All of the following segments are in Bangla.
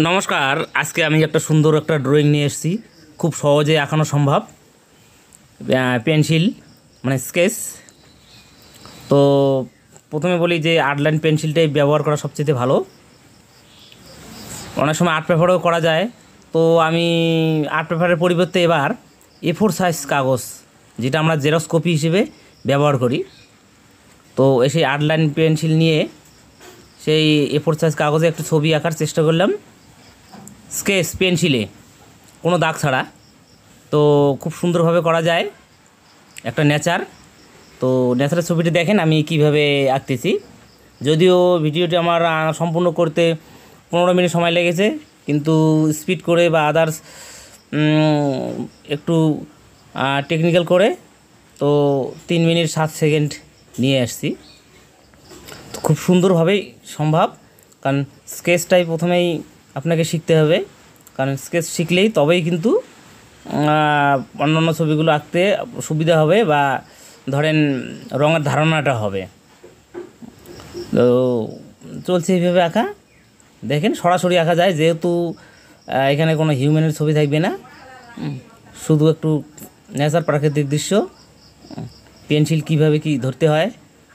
নমস্কার, আজকে আমি একটা সুন্দর একটা ড্রয়িং নিয়ে এসেছি। খুব সহজে আঁকানো সম্ভব। পেন্সিল মানে স্কেচ তো প্রথমে বলি যে আর্ট লাইন পেন্সিলটাই ব্যবহার করা সবচেয়ে ভালো। অনেক সময় আর্ট পেপারেও করা যায়। তো আমি আর্ট পেপারের পরিবর্তে এবার এ ফোর সাইজ কাগজ, যেটা আমরা জেরক্স কপি হিসেবে ব্যবহার করি। তো সেই আর্ট লাইন পেন্সিল নিয়ে সেই এ ফোর সাইজ কাগজে একটু ছবি আঁকার চেষ্টা করলাম। স্কেচ, পেন্সিলে, কোনো দাগ ছাড়া। তো খুব সুন্দরভাবে করা যায় একটা নেচার। তো নেচারের ছবিটি দেখেন, আমি কীভাবে আঁকতেছি। যদিও ভিডিওটি আমার সম্পূর্ণ করতে পনেরো মিনিট সময় লেগেছে, কিন্তু স্পিড করে বা আদার্স একটু টেকনিক্যাল করে, তো তিন মিনিট সাত সেকেন্ড নিয়ে আসছি। তো খুব সুন্দরভাবেই সম্ভব, কারণ স্কেচটাই প্রথমেই আপনাকে শিখতে হবে। কারণ স্কেচ শিখলেই তবেই কিন্তু অন্যান্য ছবিগুলো আঁকতে সুবিধা হবে বা ধরেন রঙের ধারণাটা হবে। তো চলছে এইভাবে আঁকা। দেখেন সরাসরি আঁকা যায়, যেহেতু এখানে কোনো হিউম্যানের ছবি থাকবে না। শুধু একটু নেচার প্রাকৃতিক দৃশ্য। পেন্সিল কীভাবে কি ধরতে হয়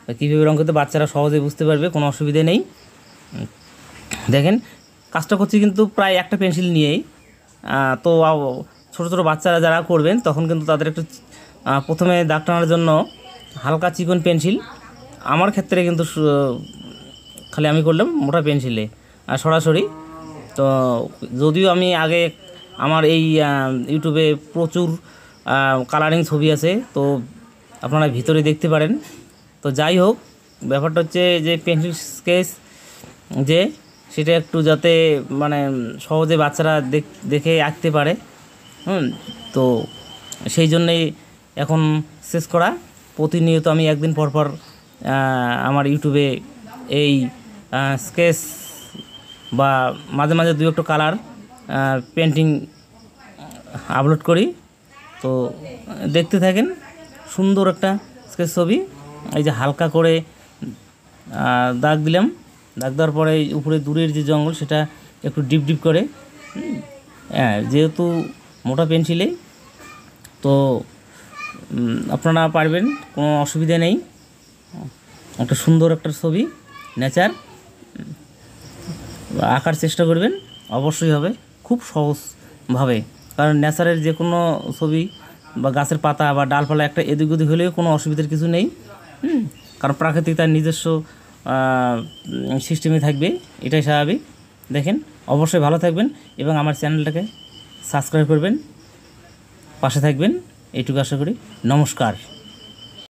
বা কীভাবে রঙ করতে বাচ্চারা সহজে বুঝতে পারবে, কোনো অসুবিধে নেই। দেখেন কাজটা করছি কিন্তু প্রায় একটা পেন্সিল নিয়েই। তো ছোটো ছোটো বাচ্চারা যারা করবেন, তখন কিন্তু তাদের একটু প্রথমে দাগ টানার জন্য হালকা চিকন পেন্সিল। আমার ক্ষেত্রে কিন্তু খালি আমি করলাম মোটা পেন্সিলে আর সরাসরি। তো যদিও আমি আগে আমার এই ইউটিউবে প্রচুর কালারিং ছবি আছে, তো আপনারা ভিতরে দেখতে পারেন। তো যাই হোক, ব্যাপারটা হচ্ছে যে পেন্সিল স্কেচ যে সেটা একটু যাতে মানে সহজে বাচ্চারা দেখ- আঁকতে পারে। হুম, তো সেই জন্যেই এখন শেষ করা। প্রতিনিয়ত আমি একদিন পর পর আমার ইউটিউবে এই স্কেচ বা মাঝে মাঝে দু একটা কালার পেন্টিং আপলোড করি। তো দেখতে থাকেন, সুন্দর একটা স্কেচ ছবি। এই যে হালকা করে দাগ দিলাম। দাগ দেওয়ার পরে উপরে দূরের যে জঙ্গল, সেটা একটু ডিপ ডিপ করে। হ্যাঁ যেহেতু মোটা পেন্সিলে, তো আপনারা পারবেন, কোনো অসুবিধা নেই। একটা সুন্দর একটা ছবি, নেচার। আঁকার চেষ্টা করবেন, অবশ্যই হবে, খুব সহজভাবে। কারণ নেচারের যে কোনো ছবি বা গাছের পাতা বা ডালপালা একটা এদিক ওদিক হলেও কোনো অসুবিধার কিছু নেই। কারণ প্রাকৃতিক তার নিজস্ব সিস্টেমে থাকবে, এটাই স্বাভাবিক। দেখেন, অবশ্যই ভালো থাকবেন এবং আমার চ্যানেলটাকে সাবস্ক্রাইব করবেন, পাশে থাকবেন, এইটুকু আশা করি। নমস্কার।